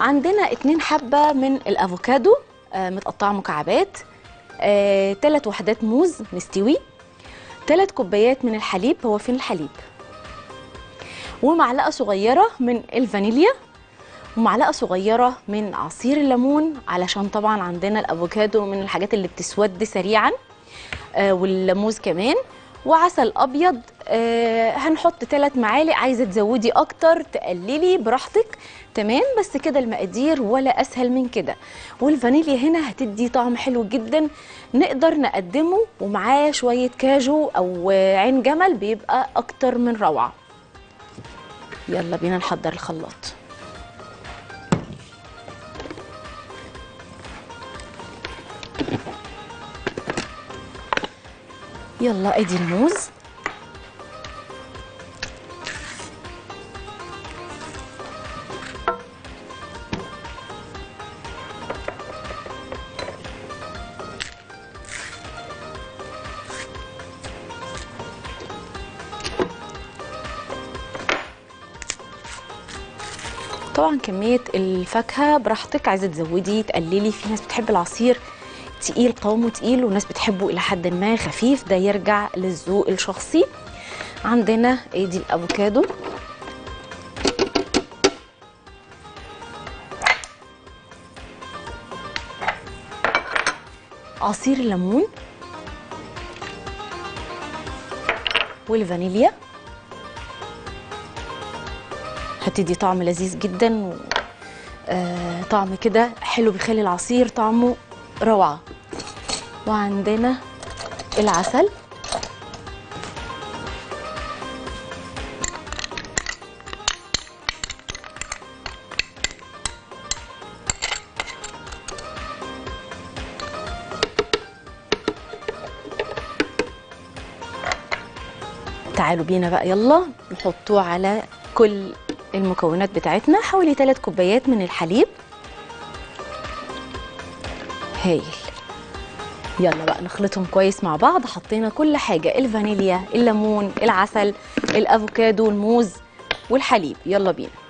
عندنا اتنين حبة من الأفوكادو آه، متقطعة مكعبات آه، تلات وحدات موز مستوي تلات كوبايات من الحليب هو فين الحليب؟ ومعلقة صغيرة من الفانيليا ومعلقة صغيرة من عصير الليمون علشان طبعا عندنا الأفوكادو من الحاجات اللي بتسود سريعا آه، والموز كمان وعسل أبيض آه هنحط ثلاث معالق. عايزة تزودي أكتر تقللي براحتك. تمام؟ بس كده المقادير ولا أسهل من كده. والفانيليا هنا هتدي طعم حلو جدا. نقدر نقدمه ومعاه شوية كاجو أو عين جمل بيبقى أكتر من روعة. يلا بينا نحضر الخلاط. يلا ادي الموز. طبعا كمية الفاكهة براحتك عايزة تزودي تقللي في ناس بتحب العصير تقيل قوامه تقيل وناس بتحبه إلى حد ما خفيف ده يرجع للذوق الشخصي. عندنا ادي الأفوكادو. عصير الليمون والفانيليا. هتدي طعم لذيذ جدا و... آه طعم كده حلو بيخلي العصير طعمه روعة. وعندنا العسل. تعالوا بينا بقى يلا نحطوه على كل المكونات بتاعتنا حوالي 3 كوبايات من الحليب. هايل. يلا بقى نخلطهم كويس مع بعض. حطينا كل حاجة الفانيليا الليمون العسل الأفوكادو الموز والحليب. يلا بينا.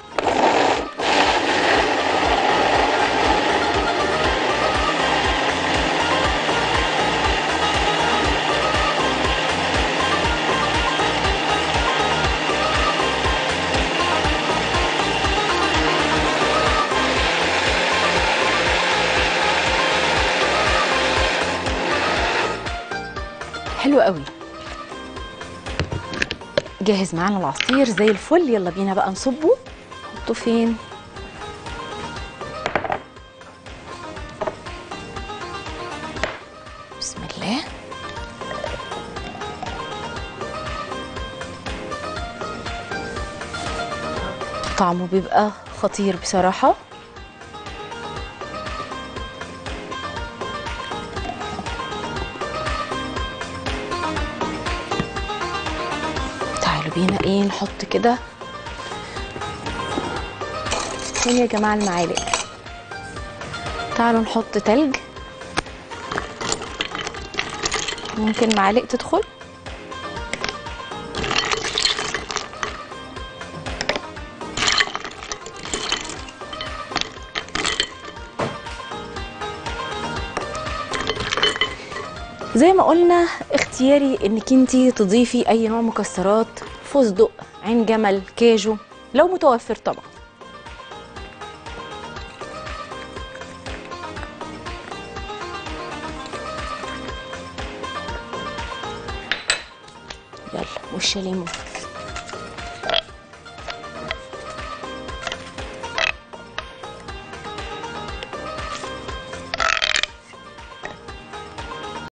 حلو قوي. جاهز معانا العصير زي الفل. يلا بينا بقى نصبه. نحطه فين؟ بسم الله. طعمه بيبقى خطير بصراحة. بينا إيه نحط كده. فين يا جماعة المعالق؟ تعالوا نحط تلج. ممكن معالق تدخل. زي ما قلنا اختياري انك انتي تضيفي أي نوع مكسرات فستق عين جمل كاجو لو متوفر طبعا. يلا وش ليمون